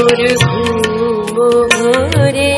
भोर घूमो भोरे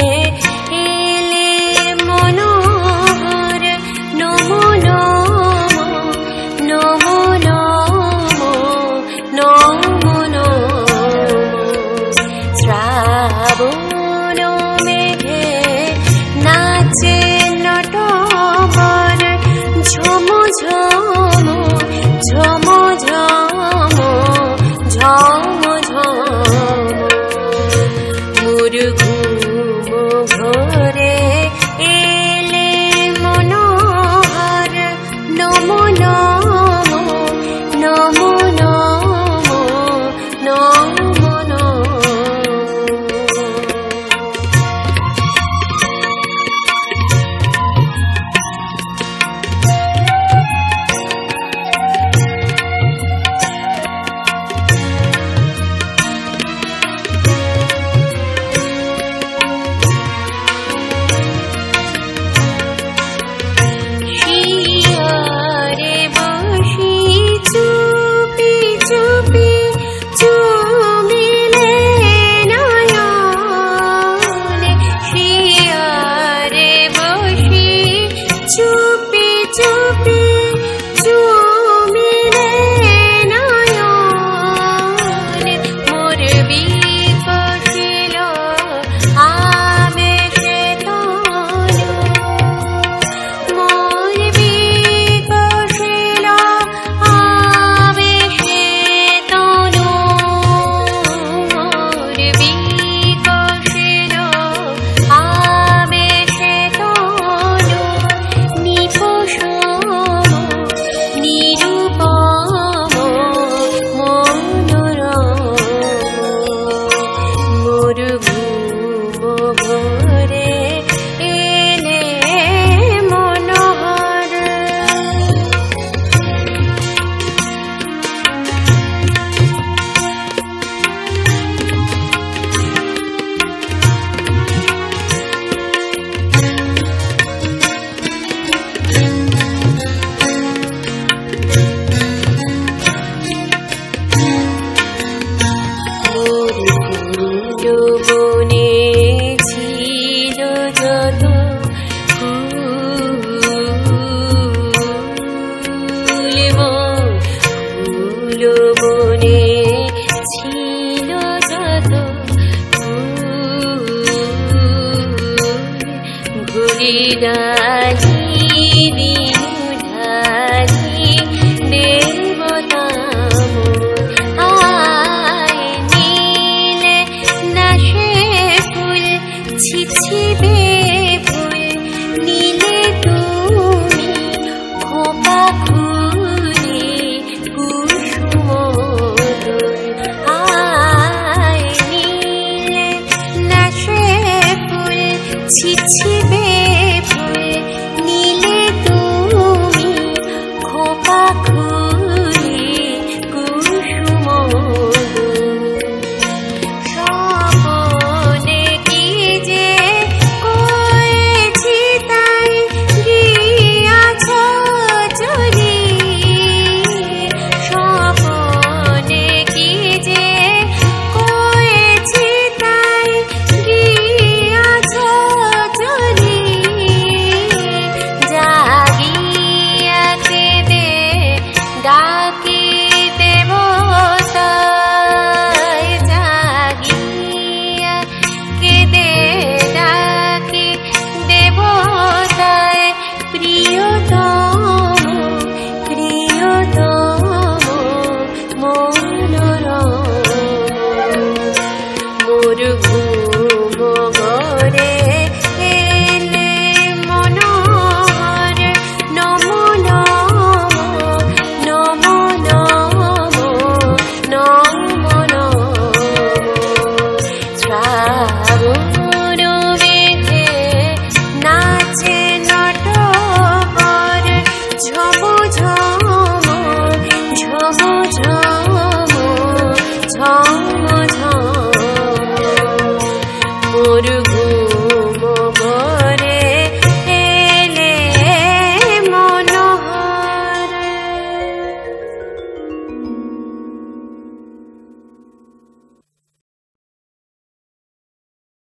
ചിരാജീവി